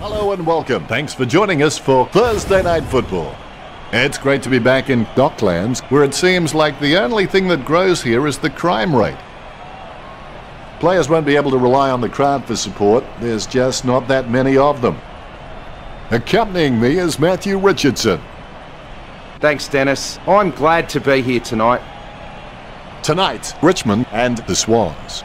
Hello and welcome. Thanks for joining us for Thursday Night Football. It's great to be back in Docklands, where it seems like the only thing that grows here is the crime rate. Players won't be able to rely on the crowd for support. There's just not that many of them. Accompanying me is Matthew Richardson. Thanks, Dennis. I'm glad to be here tonight. Tonight, Richmond and the Swans.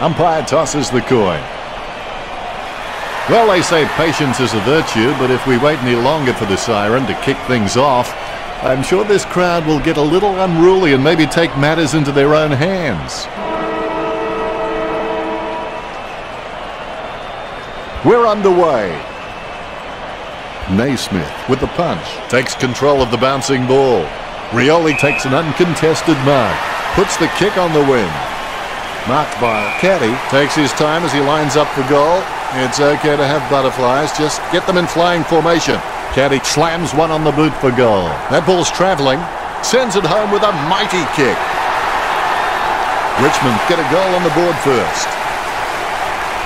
Umpire tosses the coin. Well, they say patience is a virtue, but if we wait any longer for the siren to kick things off, I'm sure this crowd will get a little unruly and maybe take matters into their own hands. We're underway. Naismith with the punch. Takes control of the bouncing ball. Rioli takes an uncontested mark. Puts the kick on the wing. Marked by Caddy. Takes his time as he lines up for goal. It's okay to have butterflies. Just get them in flying formation. Caddy slams one on the boot for goal. That ball's travelling. Sends it home with a mighty kick. Richmond get a goal on the board first.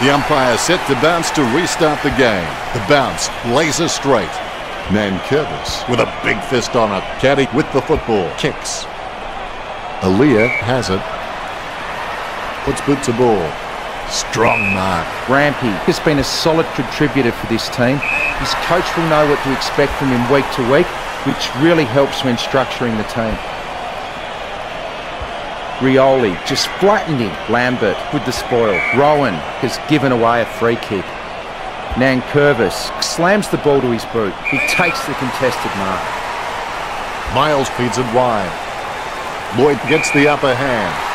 The umpire set to bounce to restart the game. The bounce laser straight. Nankervis with a big fist on it. Caddy with the football. Kicks. Aliir has it. Puts boot to ball. Strong mark. Rampe has been a solid contributor for this team. His coach will know what to expect from him week to week, which really helps when structuring the team. Rioli just flattened him. Lambert with the spoil. Rohan has given away a free kick. Nankervis slams the ball to his boot. He takes the contested mark. Miles feeds it wide. Lloyd gets the upper hand.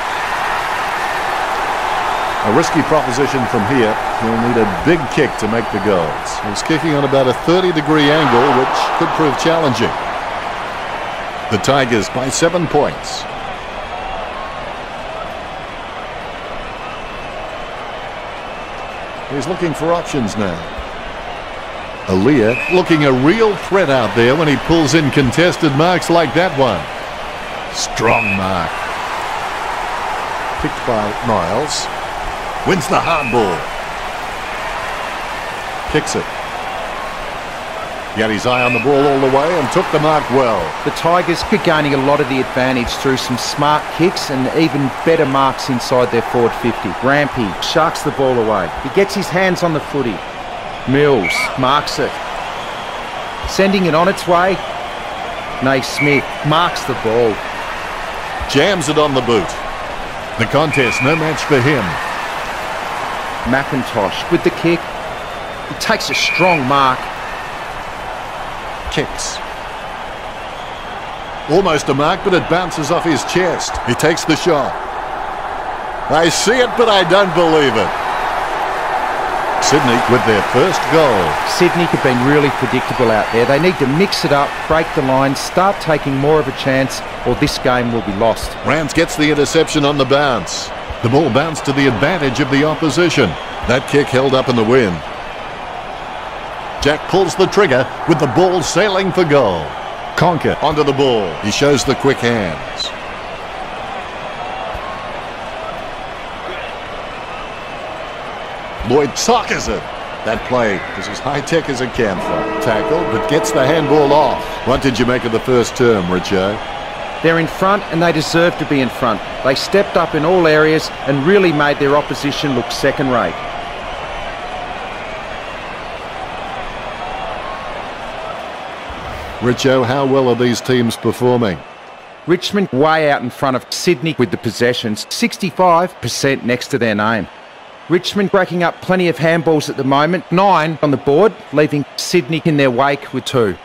A risky proposition from here. He'll need a big kick to make the goals. He's kicking on about a 30 degree angle, which could prove challenging. The Tigers by seven points. He's looking for options now. Aliir looking a real threat out there when he pulls in contested marks like that one. Strong mark. Picked by Miles. Wins the handball. Kicks it. He had his eye on the ball all the way and took the mark well. The Tigers are gaining a lot of the advantage through some smart kicks and even better marks inside their forward 50. Rampe sharks the ball away. He gets his hands on the footy. Mills marks it. Sending it on its way. Naismith marks the ball. Jams it on the boot. The contest, no match for him. McIntosh with the kick. He takes a strong mark. Kicks. Almost a mark, but it bounces off his chest. He takes the shot. I see it, but I don't believe it. Sydney with their first goal. Sydney have been really predictable out there. They need to mix it up, break the line, start taking more of a chance, or this game will be lost. Rance gets the interception on the bounce. The ball bounced to the advantage of the opposition. That kick held up in the wind. Jack pulls the trigger with the ball sailing for goal. Conca onto the ball. He shows the quick hands. Lloyd sockers it. That play is as high-tech as it can for. Tackle, but gets the handball off. What did you make of the first term, Richo? They're in front and they deserve to be in front. They stepped up in all areas and really made their opposition look second rate. Richo, how well are these teams performing? Richmond way out in front of Sydney with the possessions, 65% next to their name. Richmond breaking up plenty of handballs at the moment, nine on the board, leaving Sydney in their wake with two.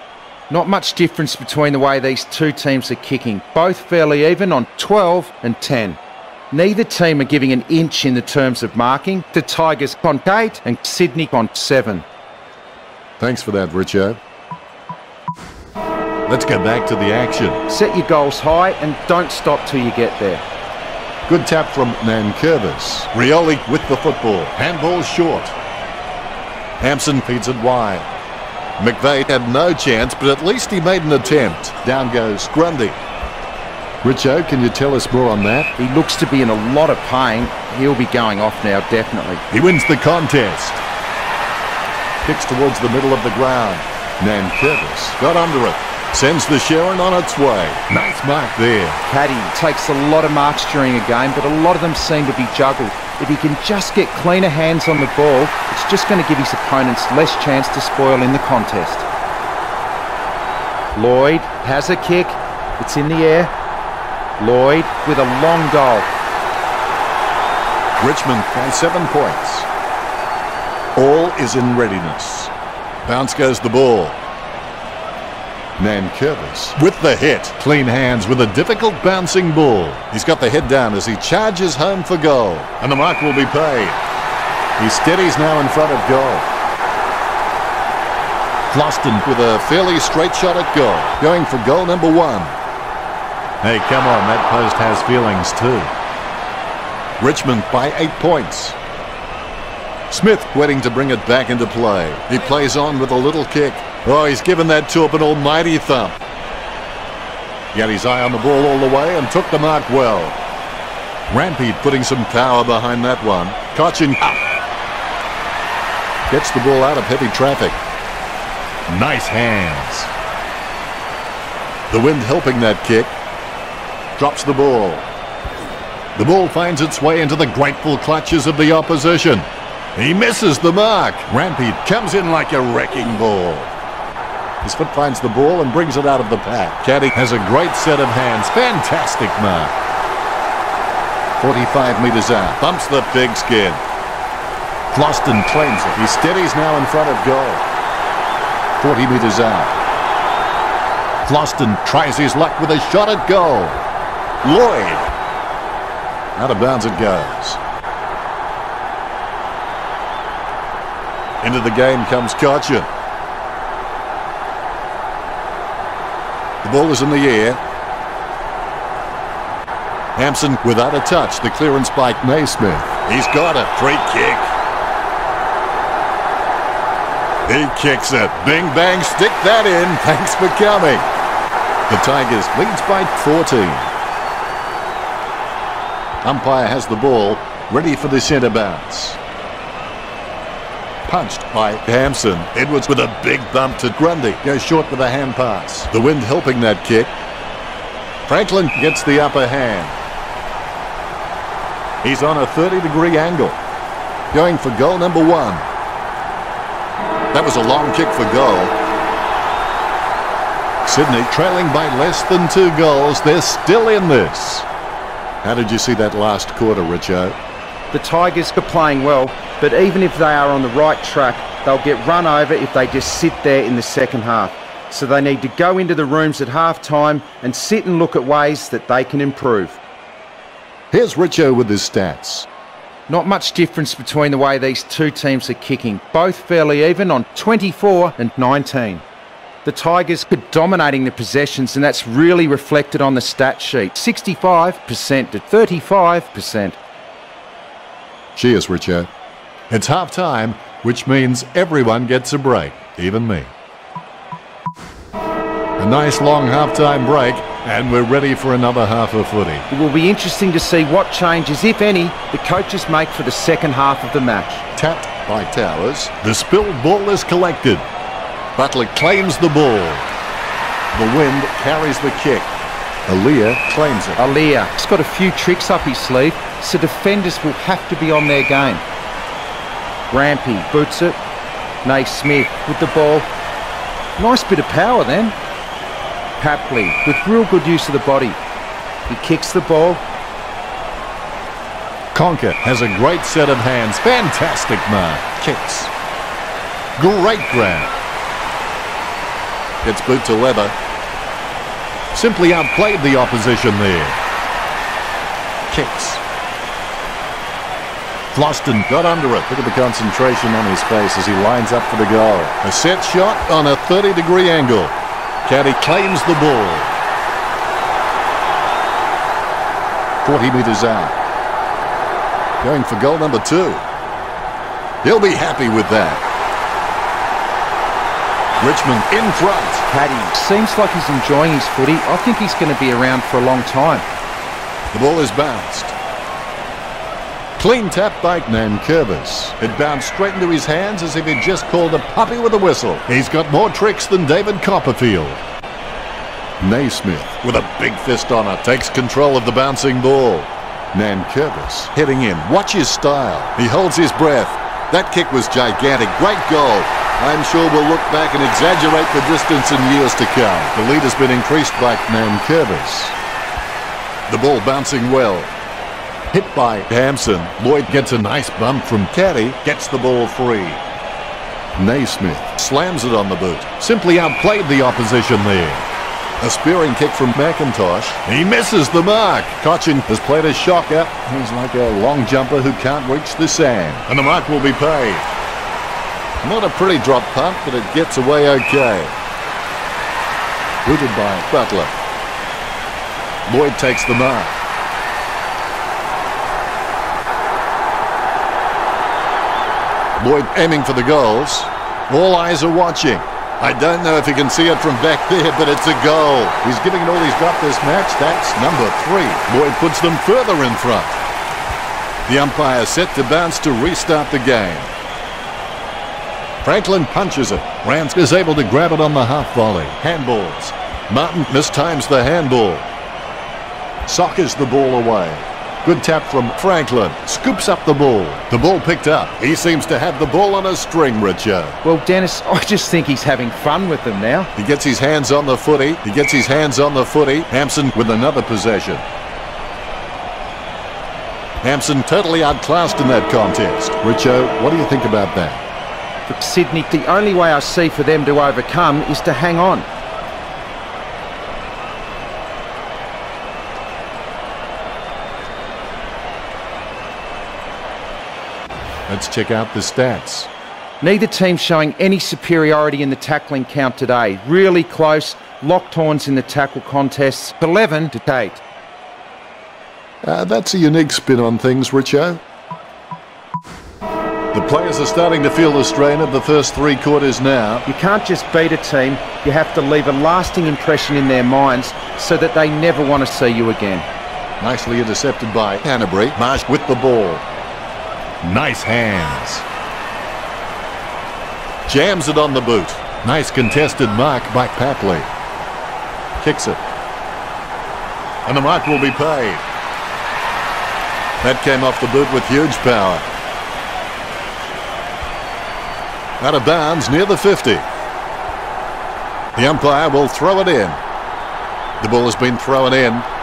Not much difference between the way these two teams are kicking, both fairly even on 12 and 10. Neither team are giving an inch in the terms of marking. The Tigers on 8 and Sydney on 7. Thanks for that, Richo. Let's go back to the action. Set your goals high and don't stop till you get there. Good tap from Nankervis. Rioli with the football. Handball short. Hampson feeds it wide. McVeigh had no chance, but at least he made an attempt. Down goes Grundy. Richo, can you tell us more on that? He looks to be in a lot of pain. He'll be going off now, definitely. He wins the contest. Kicks towards the middle of the ground. Nankervis got under it. Sends the Sherrin on its way. Nice mark there. Caddy takes a lot of marks during a game, but a lot of them seem to be juggled. If he can just get cleaner hands on the ball, it's just going to give his opponents less chance to spoil in the contest. Lloyd has a kick. It's in the air. Lloyd with a long goal. Richmond by seven points. All is in readiness. Bounce goes the ball. Nankervis with the hit. Clean hands with a difficult bouncing ball. He's got the head down as he charges home for goal. And the mark will be paid. He steadies now in front of goal. Vlastuin with a fairly straight shot at goal. Going for goal number one. Hey, come on, that post has feelings too. Richmond by eight points. Smith waiting to bring it back into play. He plays on with a little kick. Oh, he's given that to up an almighty thump. He had his eye on the ball all the way and took the mark well. Rampede putting some power behind that one. Cotchin up. Gets the ball out of heavy traffic. Nice hands. The wind helping that kick. Drops the ball. The ball finds its way into the grateful clutches of the opposition. He misses the mark. Rampede comes in like a wrecking ball. His foot finds the ball and brings it out of the pack. Caddy has a great set of hands. Fantastic mark. 45 metres out. Bumps the pigskin. Vlastuin claims it. He steadies now in front of goal. 40 metres out. Vlastuin tries his luck with a shot at goal. Lloyd. Out of bounds it goes. Into the game comes Cotchin. Ball is in the air. Hampson without a touch. The clearance by Naismith. He's got it. Free kick. He kicks it. Bing bang. Stick that in. Thanks for coming. The Tigers leads by 14. Umpire has the ball. Ready for the centre bounce punched by Hampson. Edwards with a big bump to Grundy. Goes short with a hand pass. The wind helping that kick. Franklin gets the upper hand. He's on a 30 degree angle. Going for goal number one. That was a long kick for goal. Sydney trailing by less than two goals. They're still in this. How did you see that last quarter, Richo? The Tigers are playing well, but even if they are on the right track, they'll get run over if they just sit there in the second half. So they need to go into the rooms at half time and sit and look at ways that they can improve. Here's Richo with his stats. Not much difference between the way these two teams are kicking, both fairly even on 24 and 19. The Tigers are dominating the possessions, and that's really reflected on the stat sheet 65% to 35%. Cheers, Richo. It's half time, which means everyone gets a break, even me. A nice long half-time break, and we're ready for another half of footy. It will be interesting to see what changes, if any, the coaches make for the second half of the match. Tapped by Towers, the spilled ball is collected. Butler claims the ball. The wind carries the kick. Aliir claims it. Aliir has got a few tricks up his sleeve, so defenders will have to be on their game. Rampe boots it. Naismith with the ball. Nice bit of power then. Papley with real good use of the body. He kicks the ball. Conca has a great set of hands. Fantastic mark. Kicks. Great grab. Gets boot to leather. Simply outplayed the opposition there. Kicks. Vlastuin got under it. Look at the concentration on his face as he lines up for the goal. A set shot on a 30-degree angle. Caddy claims the ball. 40 metres out. Going for goal number two. He'll be happy with that. Richmond in front. Paddy seems like he's enjoying his footy. I think he's going to be around for a long time. The ball is bounced. Clean tap by Nankervis. It bounced straight into his hands as if he'd just called a puppy with a whistle. He's got more tricks than David Copperfield. Naismith, with a big fist on it, takes control of the bouncing ball. Nankervis heading in. Watch his style. He holds his breath. That kick was gigantic. Great goal. I'm sure we'll look back and exaggerate the distance in years to come. The lead has been increased by Nankervis. The ball bouncing well. Hit by Hampson. Lloyd gets a nice bump from Caddy. Gets the ball free. Naismith slams it on the boot. Simply outplayed the opposition there. A spearing kick from McIntosh. He misses the mark. Cotchin has played a shocker. He's like a long jumper who can't reach the sand. And the mark will be paid. Not a pretty drop punt, but it gets away okay. Booted by Butler. Lloyd takes the mark. Lloyd aiming for the goals. All eyes are watching. I don't know if you can see it from back there, but it's a goal. He's giving it all he's got this match. That's number three. Lloyd puts them further in front. The umpire set to bounce to restart the game. Franklin punches it. Rance is able to grab it on the half volley. Handballs. Martin mistimes the handball. Sockers the ball away. Good tap from Franklin. Scoops up the ball. The ball picked up. He seems to have the ball on a string, Richard. Well, Dennis, I just think he's having fun with them now. He gets his hands on the footy. He gets his hands on the footy. Hampson with another possession. Hampson totally outclassed in that contest. Richo, what do you think about that? For Sydney, the only way I see for them to overcome is to hang on. Let's check out the stats. Neither team showing any superiority in the tackling count today. Really close, locked horns in the tackle contests. 11 to 8. Uh, that's a unique spin on things, Richo. The players are starting to feel the strain of the first three quarters now. You can't just beat a team, you have to leave a lasting impression in their minds so that they never want to see you again. Nicely intercepted by Canterbury. Marsh with the ball. Nice hands. Jams it on the boot. Nice contested mark by Papley. Kicks it. And the mark will be paid. That came off the boot with huge power. Out of bounds near the 50. The umpire will throw it in. The ball has been thrown in.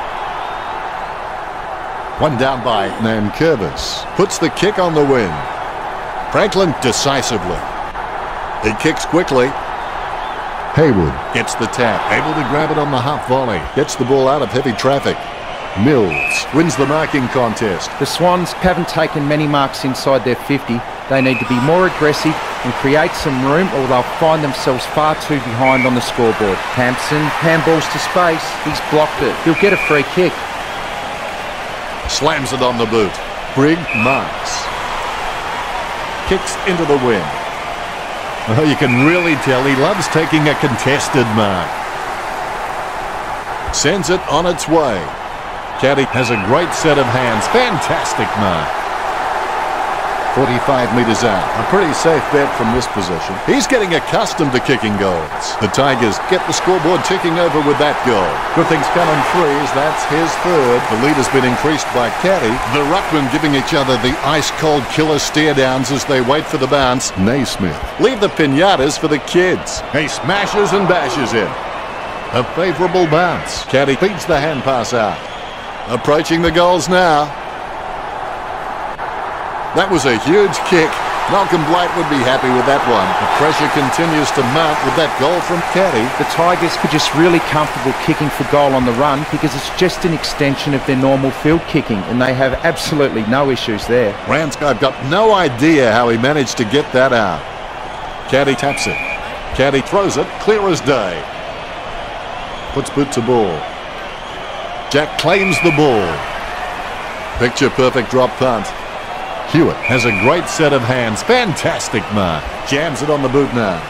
One down by Nankervis. Puts the kick on the win. Franklin decisively. He kicks quickly. Hayward gets the tap. Able to grab it on the half volley. Gets the ball out of heavy traffic. Mills wins the marking contest. The Swans haven't taken many marks inside their 50. They need to be more aggressive and create some room or they'll find themselves far too behind on the scoreboard. Hampson handballs to space. He's blocked it. He'll get a free kick. Slams it on the boot. Brigg marks. Kicks into the wind. Oh, you can really tell he loves taking a contested mark. Sends it on its way. Caddy has a great set of hands. Fantastic mark. 45 metres out. A pretty safe bet from this position. He's getting accustomed to kicking goals. The Tigers get the scoreboard ticking over with that goal. Good things coming threes. That's his third. The lead has been increased by Caddy. The Ruckman giving each other the ice-cold killer stare downs as they wait for the bounce. Naismith. Leave the pinatas for the kids. He smashes and bashes in. A favourable bounce. Caddy feeds the hand pass out. Approaching the goals now. That was a huge kick. Malcolm Blight would be happy with that one. The pressure continues to mount with that goal from Caddy. The Tigers are just really comfortable kicking for goal on the run because it's just an extension of their normal field kicking and they have absolutely no issues there. I've got no idea how he managed to get that out. Caddy taps it. Caddy throws it, clear as day. Puts boot to ball. Jack claims the ball. Picture perfect drop punt. Hewett has a great set of hands. Fantastic mark. Jams it on the boot now.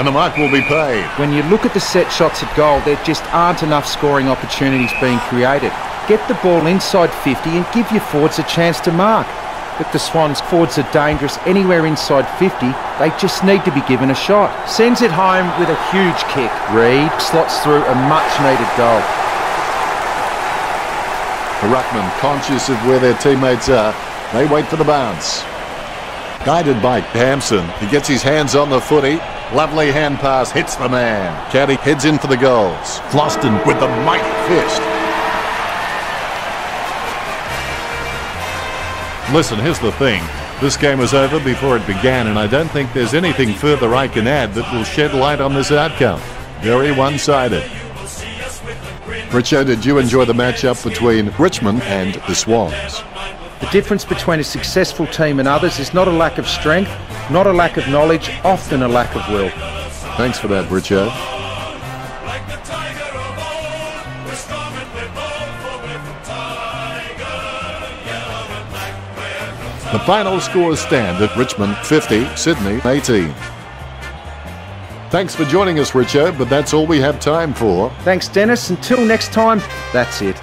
And the mark will be paid. When you look at the set shots at goal, there just aren't enough scoring opportunities being created. Get the ball inside 50 and give your forwards a chance to mark. But the Swans forwards are dangerous anywhere inside 50. They just need to be given a shot. Sends it home with a huge kick. Reid slots through a much needed goal. The Ruckman, conscious of where their teammates are, they wait for the bounce. Guided by Hampson. He gets his hands on the footy. Lovely hand pass hits the man. Caddy heads in for the goals. Vlastuin with the mighty fist. Listen, here's the thing. This game was over before it began, and I don't think there's anything further I can add that will shed light on this outcome. Very one-sided. Richo, did you enjoy the matchup between Richmond and the Swans? The difference between a successful team and others is not a lack of strength, not a lack of knowledge, often a lack of will. Thanks for that, Richo. The final scores stand at Richmond 50, Sydney 18. Thanks for joining us, Richard, but that's all we have time for. Thanks, Dennis. Until next time, that's it.